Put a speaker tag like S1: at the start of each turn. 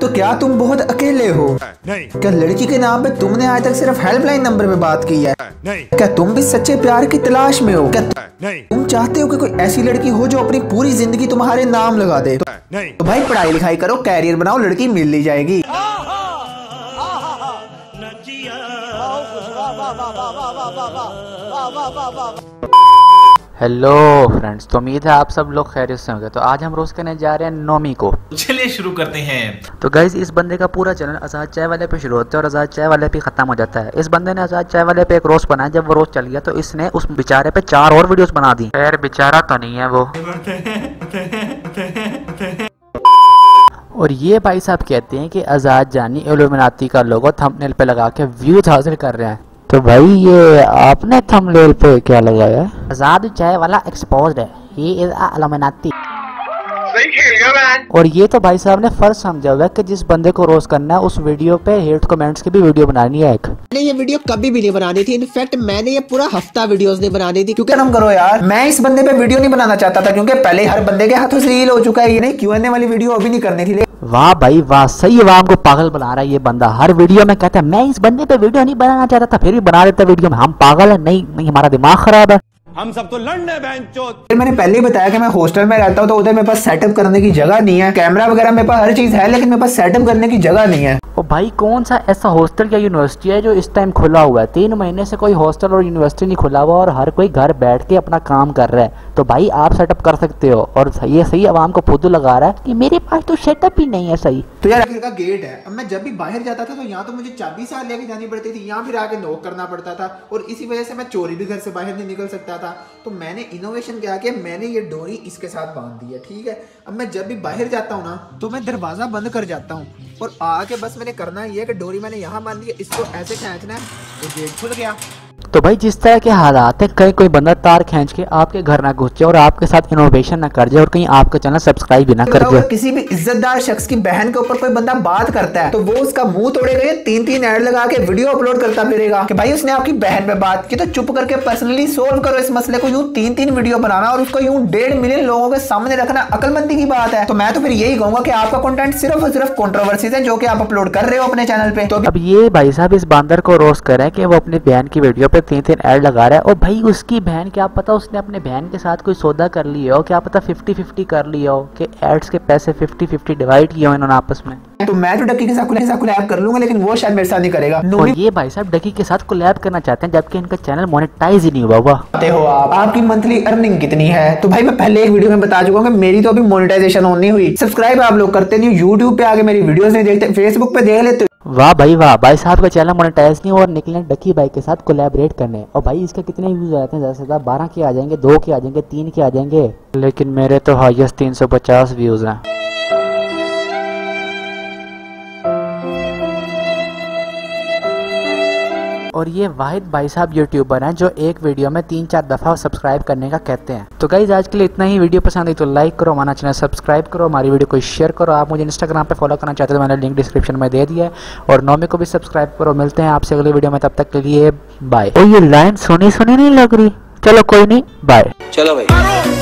S1: तो क्या तुम बहुत अकेले हो
S2: नहीं
S1: क्या लड़की के नाम पे तुमने आज तक सिर्फ़ हेल्पलाइन नंबर पे बात की है
S2: नहीं
S1: क्या तुम भी सच्चे प्यार की तलाश में हो क्या
S2: नहीं
S1: तुम चाहते हो कि कोई ऐसी लड़की हो जो अपनी पूरी ज़िंदगी तुम्हारे नाम लगा दे तो,
S2: नहीं
S1: तो भाई पढ़ाई लिखाई करो कैरियर बनाओ लड़की मिल ली जाएगी
S3: हेलो फ्रेंड्स तो उम्मीद है आप सब लोग खैरियत से होंगे। तो आज हम रोज करने जा रहे हैं नोमी को।
S4: चलिए शुरू करते हैं।
S3: तो गाइज़ इस बंदे का पूरा चैनल आज़ाद चाय वाले पे शुरू होता है और आज़ाद चाय वाले पे खत्म हो जाता है। इस बंदे ने आज़ाद चाय वाले पे एक रोज बनाया। जब वो रोज चल गया तो इसने उस बेचारे पे चार और वीडियोस बना दी। खैर बेचारा तो नहीं है वो। और ये भाई साहब कहते हैं कि आज़ाद जानी इल्यूमिनाती का लोगो थंबनेल पे लगा के व्यूज़ हासिल कर रहे हैं। तो भाई ये आपने थंबनेल पे क्या लगाया? आज़ाद चाय वाला एक्सपोज्ड है। ही इज़ इल्यूमिनाती और ये तो भाई साहब ने फ़र्ज़ समझा हुआ है कि जिस बंदे को रोज करना है उस वीडियो पे हेट कमेंट्स की भी वीडियो बनानी है एक।
S5: मैंने ये वीडियो कभी भी नहीं बनानी थी। इनफैक्ट मैंने ये पूरा हफ़्ता वीडियोस नहीं बनानी थी।
S1: क्योंकि हम करो यार मैं इस बंदे पे वीडियो नहीं बनाना चाहता था क्योंकि पहले हर बंदे के हाथों से रील हो चुका है। ये नहीं क्यू वाली वीडियो अभी नहीं करनी थी।
S3: वाह भाई वाह सही वाह हमको पागल बना रहा है ये बंदा। हर वीडियो में कहता है मैं इस बंदे पे वीडियो नहीं बनाना चाहता था फिर भी बना देता वीडियो में। हम पागल है नहीं नहीं हमारा दिमाग खराब है।
S2: हम सब तो लड़ने
S1: फिर मैंने पहले ही बताया कि मैं हॉस्टल में रहता हूँ तो उधर मेरे पास सेटअप करने की जगह नहीं है। कैमरा वगैरह मेरे पास हर चीज़ है लेकिन मेरे पास सेटअप करने की जगह नहीं है।
S3: ओ भाई कौन सा ऐसा हॉस्टल या यूनिवर्सिटी है जो इस टाइम खुला हुआ है? तीन महीने से कोई हॉस्टल और यूनिवर्सिटी नहीं खुला हुआ और हर कोई घर बैठ के अपना काम कर रहा है। तो भाई आप सेटअप कर सकते हो और ये सही आवाम को फुदू लगा रहा है कि मेरे पास तो सेटअप ही नहीं है सही।
S1: तो यार का गेट है। अब मैं जब भी बाहर जाता था तो यहाँ तो मुझे चाबी साथ लेके जानी पड़ती थी। यहाँ फिर आके नोक करना पड़ता था और इसी वजह से मैं चोरी भी घर से बाहर नहीं निकल सकता था। तो मैंने इनोवेशन क्या किया? मैंने ये डोरी इसके साथ बाँध दी है, ठीक है? अब मैं जब भी बाहर जाता हूँ ना तो मैं दरवाज़ा बंद कर जाता हूँ। और आके बस मैंने करना ये है कि डोरी मैंने यहाँ मान दी इसको ऐसे खेचना है। तो गेट खुल गया।
S3: तो भाई जिस तरह के हालात है कहीं कोई बंदा तार खींच के आपके घर ना घुस जाए और आपके साथ इनोवेशन ना कर जाए और कहीं आपका चैनल सब्सक्राइब भी ना कर जाए।
S1: किसी भी इज्जतदार शख्स की बहन के ऊपर कोई बंदा बात करता है तो वो उसका मुँह तोड़ेगा या तीन तीन ऐड लगा के वीडियो अपलोड करता फिरेगा कि भाई उसने आपकी बहन पे बात की तो चुप करके पर्सनली सोल्व करो इस मसले को यूँ तीन तीन वीडियो बनाना और उसको यूँ डेढ़ मिलियन लोगों के सामने रखना अकलमंदी की बात है। तो मैं तो फिर यही कहूँगा कि आपका कंटेंट सिर्फ़ और सिर्फ़ कॉन्ट्रोवर्सीज है जो कि आप अपलोड कर रहे हो अपने चैनल पे। तो
S3: अब ये भाई साहब इस बंदर को रोस्ट करें कि वो अपनी बहन की वीडियो पे तीन तीन ऐड लगा रहा है। और भाई उसकी बहन क्या पता उसने अपने बहन के साथ कोई सौदा कर लिया हो? क्या पता फिफ्टी फिफ्टी कर लिया हो कि एड्स के पैसे फिफ्टी फिफ्टी डिवाइड किए हो इन्होंने आपस में?
S1: तो मैं तो डक्की के साथ के साथ कोलैब कर लूँगा लेकिन वो शायद मेरे साथ नहीं करेगा।
S3: और ये भाई साहब डकी के साथ कोलैब करना चाहते हैं जबकि इनका चैनल मोनेटाइज ही नहीं हुआ हुआ
S1: आते हो आप। आपकी मंथली अर्निंग कितनी है? तो भाई मैं पहले एक वीडियो में बता चुका हूँ मेरी तो अभी मोनेटाइजेशन ऑन नहीं हुई। सब्सक्राइब आप लोग करते नहीं यूट्यूब पे आके मेरी वीडियोस नहीं देखते। फेसबुक पे देख लेते
S3: वाह भाई वाह, भाई साहब का चैनल मोनेटाइज नहीं और निकले डकी बाइक के साथ कोलैबोरेट करने। और भाई इसके कितने व्यूज़ आ जाते हैं? ज़्यादा से ज़्यादा बारह के आ जाएँगे, दो के आ जाएँगे, तीन के आ जाएँगे। लेकिन मेरे तो हाईएस्ट तीन सौ पचास व्यूज़ हैं। और ये वाहिद भाई साहब यूट्यूबर हैं जो एक वीडियो में तीन चार दफ़ा सब्सक्राइब करने का कहते हैं। तो गाइज़ आज के लिए इतना ही। वीडियो पसंद आई तो लाइक करो हमारा चैनल सब्सक्राइब करो हमारी वीडियो को शेयर करो। आप मुझे इंस्टाग्राम पे फॉलो करना चाहते हो तो मैंने लिंक डिस्क्रिप्शन में दे दिया है। और नौमी को भी सब्सक्राइब करो। मिलते हैं आपसे अगली वीडियो में। तब तक के लिए बाय ओ ये लाइन सुनी सुनी नहीं लग रही। चलो कोई नहीं। बाय
S6: चलो भाई।